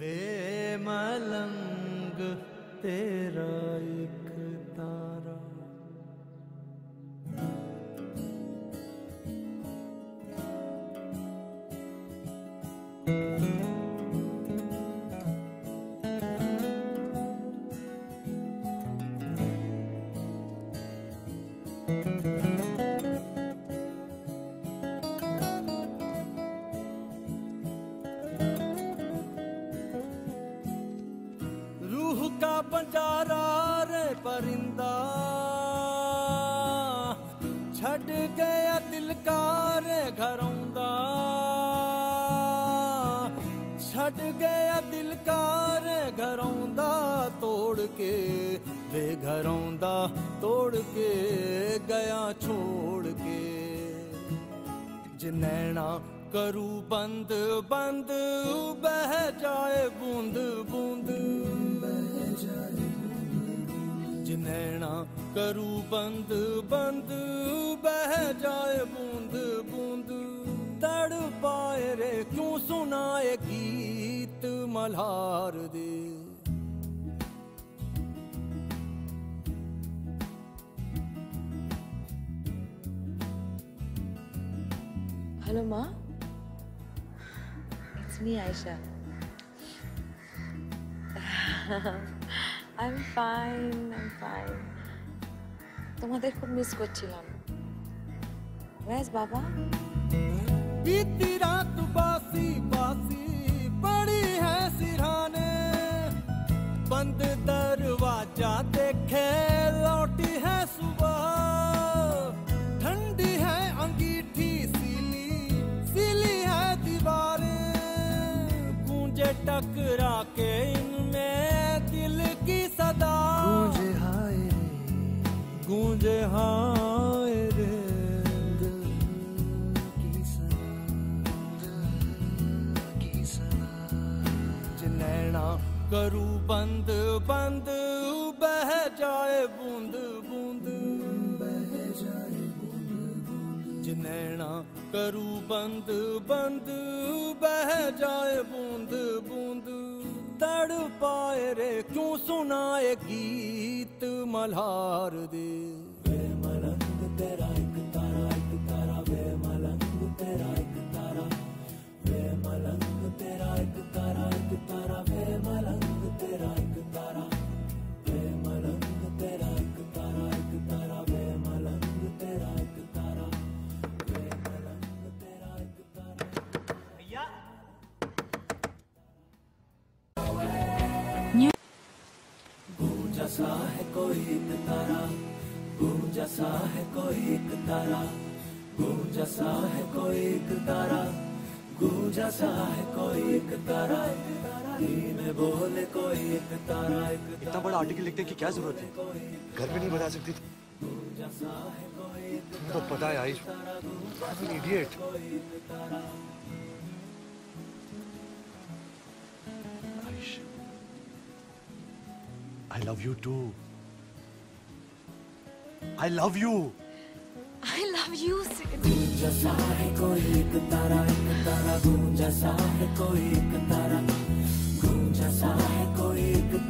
वे मलंग तेरा एक का बंजारा रे परिंदा। छड़ गया दिल का रे घरौंदा। छड़ गया दिल का रे घरौंदा तोड़ के, वे घरौंदा तोड़ के गया छोड़ के। जिनैना करू बंद बंद बह जाए बूंद बूंद जिनैना करू बंद बंद बह जाए बूंद बूंद तड़ पाए रे क्यों सुनाए गीत मल्हार दे Hello, Ma. It's me, Aisha. I'm fine, I'm fine. তোমাদের খুব মিস করছিলাম Where's বাবা बीती रात बासी बासी पड़ी है सिरहाने बंद दरवाजा देखे लौटी है सुबह ठंडी है अंगीठी सीली सीली है दीवारें गूंजे टकरा के इनमें दिल की सदा। गूंजे हाय रे। गूंजे हाय रे। जिनैना करू बंद बंद बह जाए बूंद बूंद। बह जाए जिनैना करू बंद बंद बह जाए बूंद बूंद। तड़ पाए रे क्यों सुनाए गीत मल्हार दे है कोई तारा है कोई तारा है कोई तारा है कोई एक तारा बोले कोई एक तारा, एक इतना बड़ा आर्टिकल लिखने की क्या ज़रूरत है? घर में नहीं बना सकती तो पता है, Ayush idiot I love you too I love you I love you, Sid. गूंजा सा है कोई एक तारा एक तारा गूंजा सा है कोई एक तारा गूंजा सा है कोई एक तारा एक